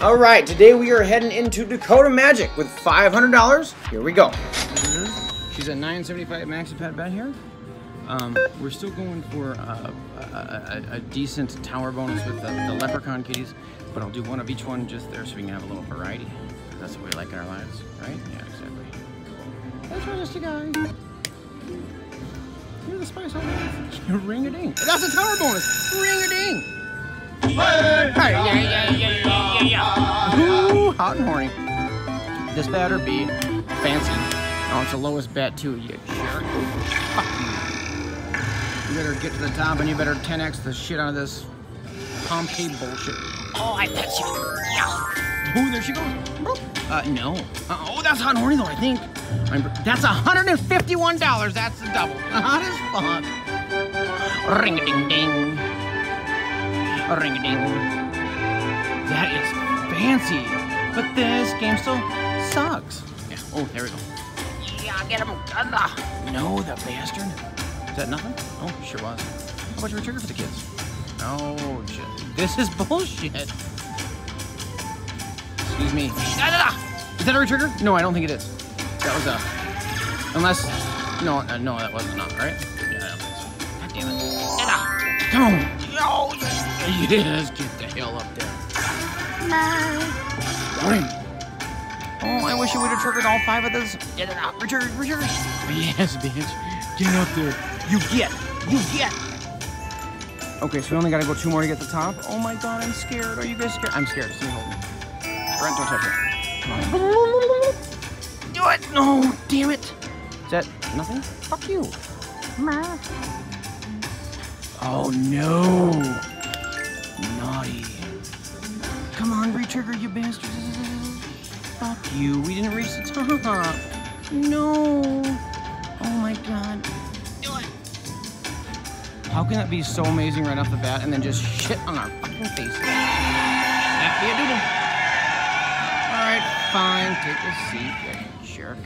All right, today we are heading into Dakota Magic with $500. Here we go. She's at 975 maxi pad bet here. Um, we're still going for uh, a, a, a, decent tower bonus with the, the, leprechaun kitties, but I'll do one of each one just there so we can have a little variety. That's what we like in our lives, right? Yeah, exactly. That's just a guy. You're the spice on Ring a ding. That's a tower bonus. Ring a ding. Hey, hot and horny. This better be fancy. Oh, it's the lowest bet too, you jerk. You better get to the top and you better 10x the shit out of this Pompeii bullshit. Oh, I bet you. Yeah. Oh, there she goes. Uh, no. Uh, oh, that's hot and horny though, I think. I'm, that's $151. That's the double. Hot as fuck. Ring a ding ding. Ring a ding. That is fancy. But this game still sucks. Yeah. Oh, there we go. Yeah, get him. No, the bastard. Is that nothing? Oh, sure was. How much of a trigger for the kids? Oh, shit. This is bullshit. Excuse me. Is that a retrigger? No, I don't think it is. That was a... Unless... No, uh, no, that wasn't not, right? Yeah, I don't think so. God damn it. Come on. Oh, yes, get the hell up there. Morning. Oh, I wish you would have triggered all five of those. Get it out. Return, return. Yes, bitch. Get up there. You get. You get. Okay, so we only gotta go two more to get the top. Oh my god, I'm scared. Are you guys scared? I'm scared. See, hold me. Brent, don't touch it. Come on. Do it. No, damn it. Is that nothing? Fuck you. Oh no! Come on, retrigger, you bastards. Fuck you. We didn't reach the top. No. Oh my god. Do it. How can that be so amazing right off the bat and then just shit on our fucking face? That be a doodle. Alright, fine. Take a seat, you jerk.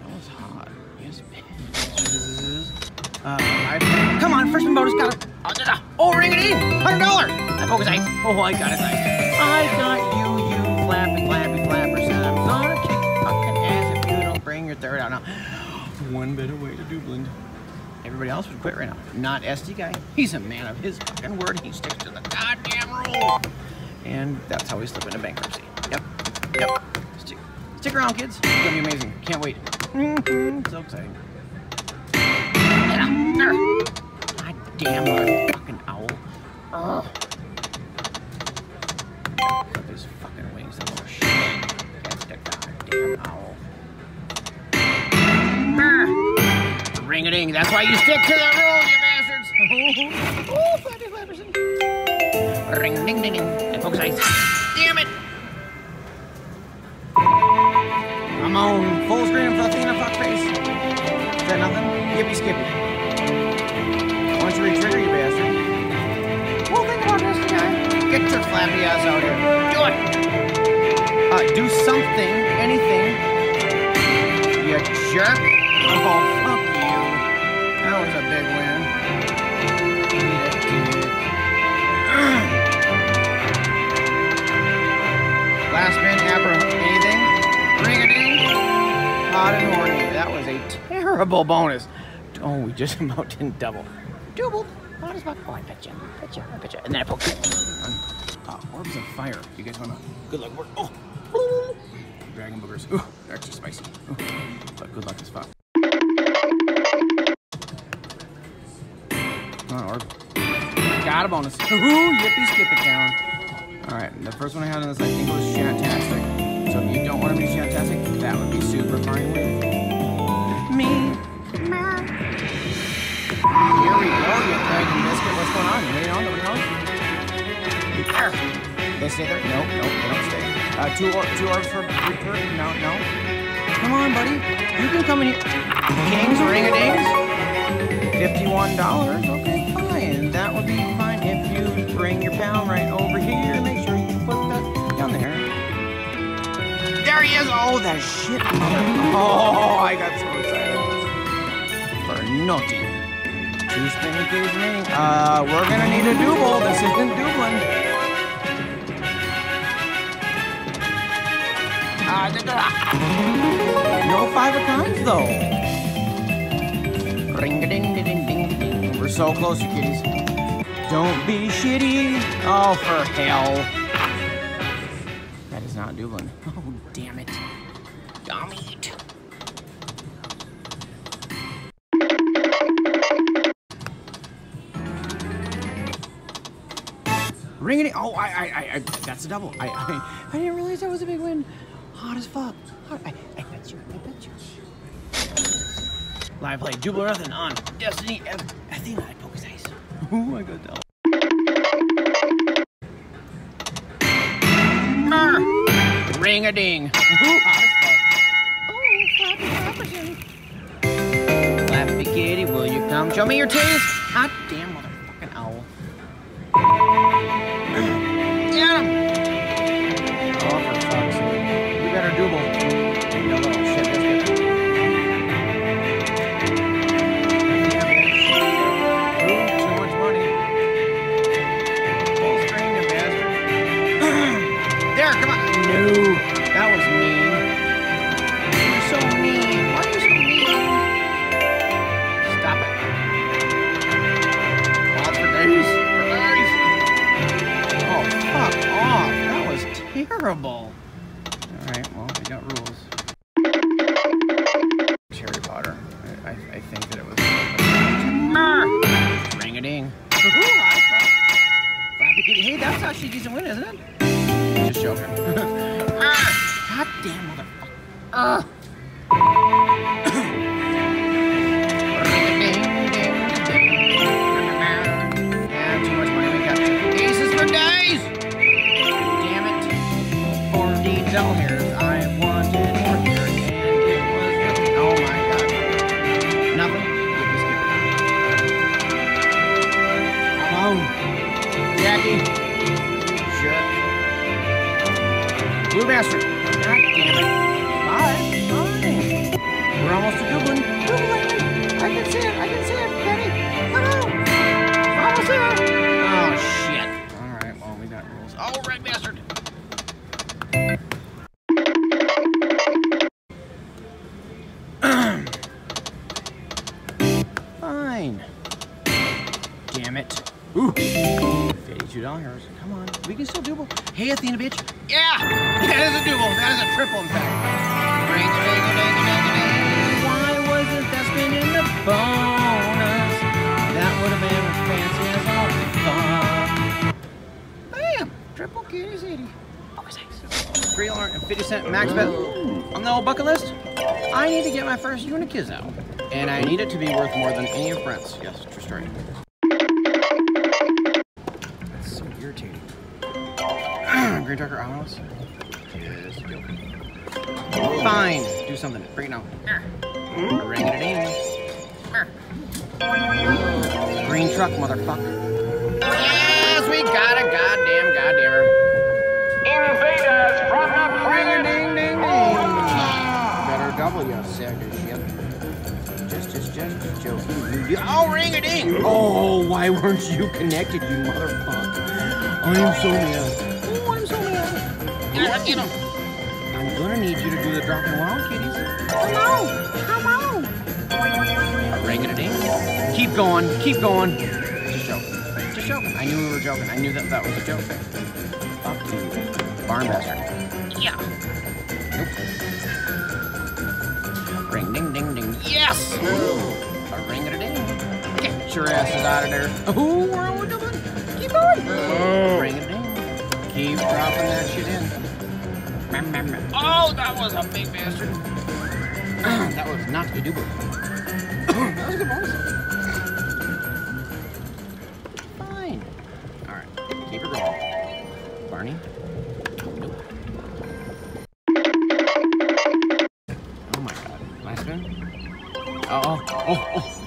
That was hot. Yes, bitch. Uh, I, come on, freshman bonus got it. Oh, ring it in, hundred dollars. I focus ice. Oh, I got it ice. I got you, you flappy, flappy, flappers. And I'm gonna kick fucking ass if you don't bring your third out. Now, one better way to do blend. Everybody else would quit right now. Not SD guy. He's a man of his fucking word. He sticks to the goddamn rule. And that's how we slip into bankruptcy. Yep. Yep. Stick, stick around, kids. It's gonna be amazing. Can't wait. Mm -hmm. So exciting. God damn fucking owl. Ugh. Ring a ding, that's why you stick to the rules, you bastards! oh, Flappy Flapperson. Ring ding ding ding. And focus ice. Damn it! I'm on, full screen for the thing in a fuck face. Is that nothing? Yippee skippy re-trigger, you bastard. Well, think about this guy. Get your flappy ass out here. Do it! Uh, do something, anything. You jerk. Oh, fuck you. Was a big win. Last spin, after anything. Ring a ding. Hot and horny. That was a terrible bonus. Oh, we just about didn't double. Doubled. Not as fuck. Oh, I bet you. I bet you. I bet you. And then I poke. Uh, orbs of fire. You guys wanna? Good luck. Oh. Dragon boogers. Ooh, they're extra spicy. Ooh. But good luck as fuck. Orb. Got a bonus. Ooh, yippee skip it down. Alright, the first one I had on this I think was Shantastic. So if you don't want to be Shantastic, that would be super fine with me. Here we go, you dragon biscuit. What's going on? Anybody know? Nobody knows? They stay there? Nope, nope, they don't stay. Uh, two, or two orbs for return? No, no. Come on, buddy. You can come in here. Kings, ring-a-dings? $51? Be fine if you bring your pound right over here. Make sure you put that down there. There he is! Oh, that shit. Oh, I got so excited. For nothing. Two spinning keys remaining. Uh, we're gonna need a double. This isn't doubling. No five of kinds though. Ring a ding ding ding ding ding. We're so close, you kitties. Don't be shitty. Oh, for hell. That is not doubling. Oh, damn it. Damn it. Ring it. Oh, I, I, I, that's a double. I, I, I didn't realize that was a big win. Hot as fuck. Hot. I, I bet you. I bet you. Live play. Double or nothing on Destiny Athena at Poke's Ice. Oh my god, Ring a ding. Flappy kitty, will you come show me your titties? Hot damn motherfucking owl. Mm. Terrible. Alright, well, we got rules. Harry Potter. I, I, I think that it was. Ring a ding. Hey, that's how actually a decent win, isn't it? Just joking. Ah, God damn motherfucker. Ugh. Four D Del. I wanted more here, and it was. Oh my god. Nothing. Get me skipping. Hello. Jackie. Shut. Blue bastard. God damn it. Bye. Bye. We're almost to Dublin. Dublin. I can see it. I can see it, Kenny. On. Almost there. Oh, shit. All right. Well, we got rules. Oh, red bastard. $52. Come on, we can still double. Hey, Athena, bitch. Yeah, that is a double. That is a triple, in fact. Why wasn't that spinning the bonus? That would have been fancy as all. Bam, triple kitty city. Three dollar and fifty cent max bet. On the old bucket list, I need to get my first Unikiz out, and I need it to be worth more than any of Brent's. Yes, true story. Green Tucker Owls. Yes, go. Fine. Do something. Bring it on. Ring it in. Green truck, motherfucker. Yes, we got a goddamn goddammer. Invaders from the Ring a planet ding ding ding. Better double you sack. Just, just, just, just joking. You, you, oh, ring a ding. Oh, why weren't you connected, you motherfucker? I am so mad. I'm gonna need you to do the drop and wild kitties. Oh, come on, come on. A ring and a ding. Keep going, keep going. Just joking. Just joking. I knew we were joking. I knew that that was a joke. Fuck you. Barn bastard. Yeah. Nope. Ring ding ding ding. Yes! Ring a ding. Get your asses out of there. Oh, we're doubling. Keep going. Ring and a ding. Keep dropping that shit in. Oh, that was a big bastard. that was not a double. that was a good bonus. Fine. All right. Keep it going. Barney. Nope. Oh my god. Last spin? Oh, oh, oh, oh.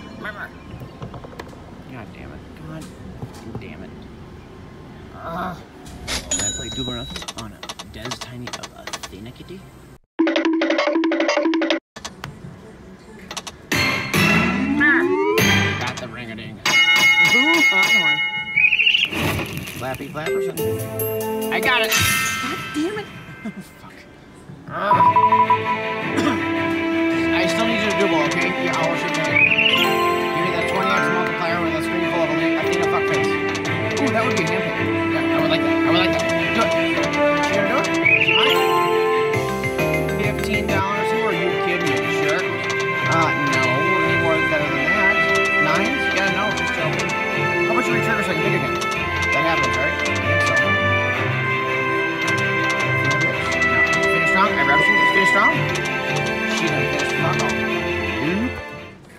Fuck. I still need you to double, okay? Yeah, I'll shoot. Give me that 20x multiplier with a screen full of a fuck face. Ooh, that would be a hand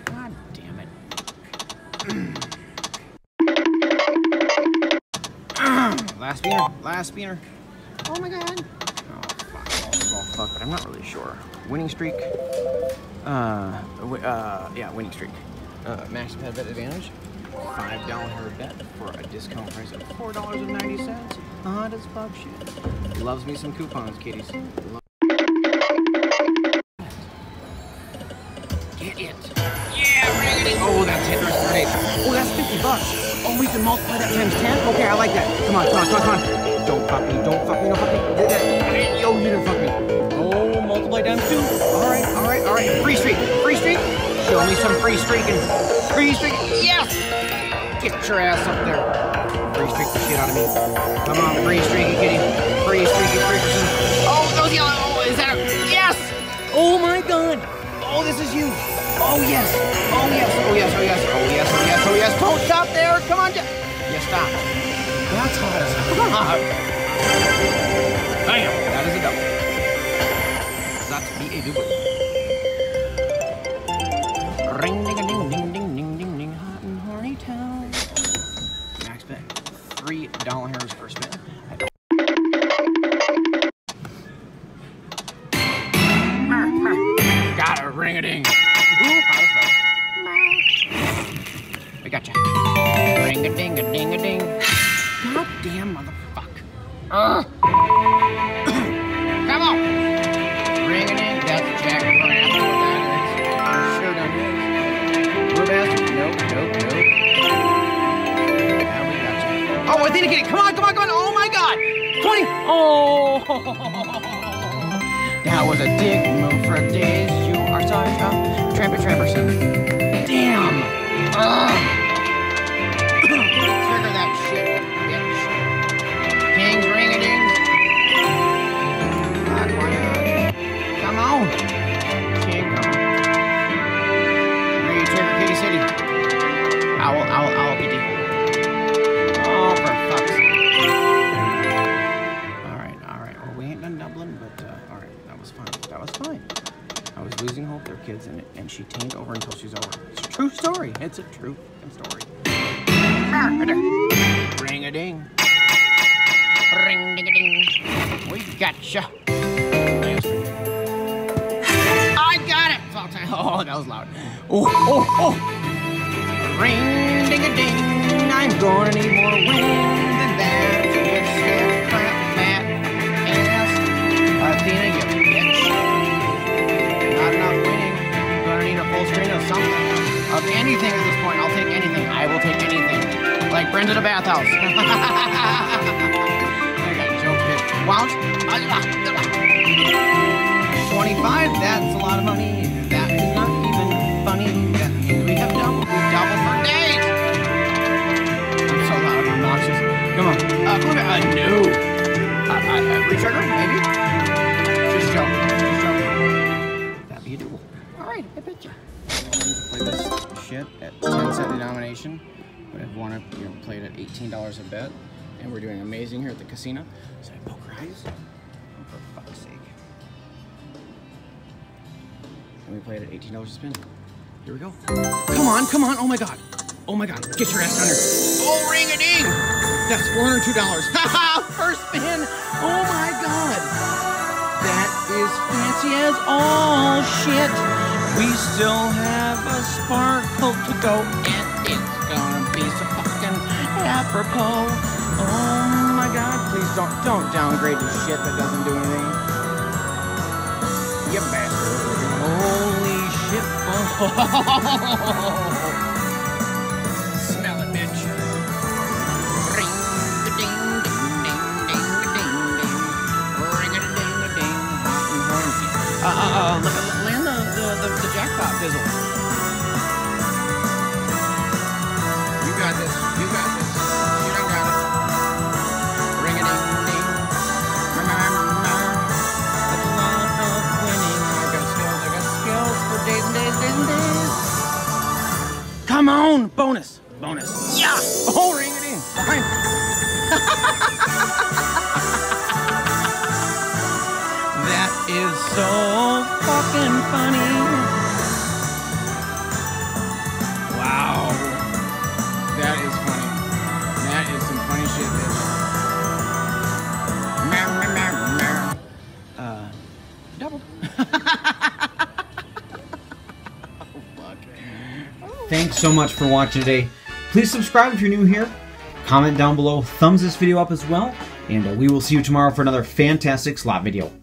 God damn it. last spinner. Last spinner. Oh my god. Oh fuck. Oh, fuck, but I'm not really sure. Winning streak. Uh, uh, yeah, winning streak. Uh, max pet bet advantage. Five dollar bet for a discount price of four dollars and ninety cents. Hot as fuck shit. Loves me some coupons, kitties. Lo- start Oh, that's 50 bucks. Oh, we can multiply that times 10? Okay, I like that. Come on, come on, come on, come on. Don't fuck me, don't fuck me, don't fuck me. Yo, you didn't fuck me. Oh, multiply times two. All right, all right, all right. Free streak, free streak. Show me some free streaking. Free streak. Yes! Get your ass up there. Free streak the shit out of me. Come on, free streaky kitty. Free streaky freakerson. Oh, those yellow. Oh, is that a. Yes! Oh my god. Oh, this is you. Oh, yes. Oh, yes. Oh, yes. Oh, yes. Oh, yes. Oh, yes. Oh, yes. Don't stop there. Come on. Yes, stop. That's hot as hot. Bam. That is a double. That's be a double. Ring, ding, ding, ding, ding, ding, ding, ding. Hot and horny town. Max bet. Three dollar hairs per spin. Ring a ding. I got you. Ring a ding a ding a ding. God damn motherfucker. Ugh. Come on. Ring a ding. That's Jack. Sure done is. Blue bastard. Nope, nope, nope. Now we got you. Oh, I think I get it. Come on, come on, come on. Oh my god. 20. Oh. That was a dick move for a days. Sorry, Trampy Tramperson. Damn. Trigger that shit, bitch. Kings, ring a dings. God, why not? Come on. King, come on. Ready, trigger Kitty City. Owl, owl, owl, kitty. For fuck's sake. All right, all right. Well, we ain't done Dublin, but uh, all right, that was fine. That was fine. I was losing hope. There, kids, and and she tamed over until she's over. It's a true story. It's a true story. Ring a ding. Ring ding a ding. We gotcha. I got it. Oh, that was loud. Oh, oh, oh. Ring ding a ding. I'm gonna need more wind anything at this point. I'll take anything. I will take anything. Like Brenda the bathhouse. I got joke bitch. Wounce. 25, that's a lot of money. That is not even funny. That means we have double. Double for days. I'm so loud and obnoxious. Come on. Uh, uh, no. Uh, uh, retrigger, maybe? At 10 cent denomination, but I've won it, you know, played at $18 a bet, and we're doing amazing here at the casino. So I poker eyes. Oh, for fuck's sake. And we played at $18 a spin. Here we go. Come on, come on. Oh my god. Oh my god. Get your ass down here. Oh, ring a ding. That's $402. Haha, first spin. Oh my god. That is fancy as all shit. We still have a hell to go, and it's gonna be so fucking apropos. Oh my god, please don't don't downgrade this shit that doesn't do anything. You bastard. Holy shit. Smell it, bitch. Ring the ding ding ding ding ding ding. Ring a ding a ding. Hot and horny. Uh uh uh, look the, the, the, the jackpot fizzle. Come on, bonus, bonus. Yeah. Oh, ring it in. That is so fucking funny. So much for watching today. Please subscribe if you're new here. Comment down below, thumbs this video up as well, and uh, we will see you tomorrow for another fantastic slot video.